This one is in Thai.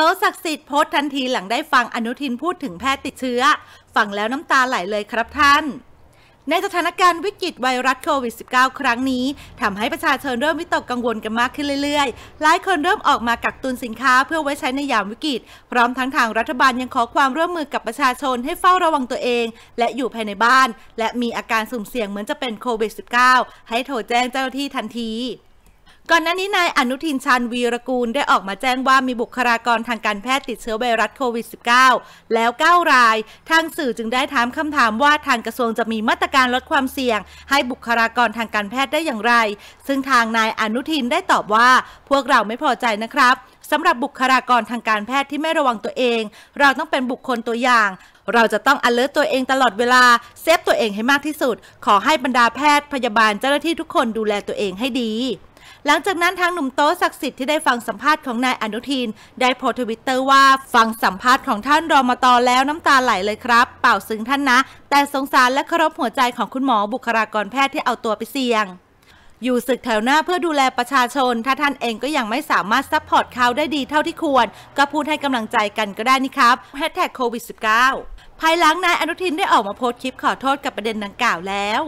โตศักดิ์สิทธิ์โพสต์ทันทีหลังได้ฟังอนุทินพูดถึงแพทย์ติดเชื้อ ฟังแล้วน้ำตาไหลเลยครับท่านในสถานการณ์วิกฤตไวรัสโควิด -19 ครั้งนี้ทำให้ประชาชนเริ่มวิตกกังวลกันมากขึ้นเรื่อยๆ หลายคนเริ่มออกมากักตุนสินค้าเพื่อไว้ใช้ในยามวิกฤต พร้อมทั้งทางรัฐบาลยังขอความร่วมมือกับประชาชนให้เฝ้าระวังตัวเอง และอยู่ภายในบ้าน และมีอาการสุ่มเสี่ยงเหมือนจะเป็นโควิด -19 ให้โทรแจ้งเจ้าหน้าที่ทันที ก่อนหน้านี้นายอนุทินชาญวีรกูลได้ออกมาแจ้งว่ามีบุคลากรทางการแพทย์ติดเชื้อไวรัสโควิด -19 แล้ว 9 ราย ทางสื่อจึงได้ถามคำถามว่าทางกระทรวงจะมีมาตรการลดความเสี่ยง ให้บุคลากรทางการแพทย์ได้อย่างไร ซึ่งทางนายอนุทินได้ตอบว่า พวกเราไม่พอใจนะครับสำหรับบุคลากรทางการแพทย์ที่ไม่ระวังตัวเอง เราต้องเป็นบุคคลตัวอย่าง เราจะต้อง alert ตัวเองตลอดเวลา เซฟตัวเองให้มากที่สุด ขอให้บรรดาแพทย์พยาบาลเจ้าหน้าที่ทุกคนดูแลตัวเองให้ดี หลังจากนั้นทางหนุ่มโต๋ศักดิ์สิทธิ์ที่ได้ฟังสัมภาษณ์ของนายอนุทิน ได้โพสต์ทวิตเตอร์ว่าฟังสัมภาษณ์ของท่านรอมตอแล้วน้ำตาไหลเลยครับ เปล่าซึ้งท่านนะ แต่สงสารและเคารพหัวใจของคุณหมอบุคลากรแพทย์ที่เอาตัวไปเสี่ยงอยู่ศึกแถวหน้าเพื่อดูแลประชาชน ถ้าท่านเองก็ยังไม่สามารถ support เขาได้ดีเท่าที่ควร ก็พูดให้กำลังใจกันก็ได้นี่ครับแฮชแท็กโควิด -19 ภายหลังนายอนุทินได้ออกมาโพสต์คลิปขอโทษกับประเด็นดังกล่าวแล้ว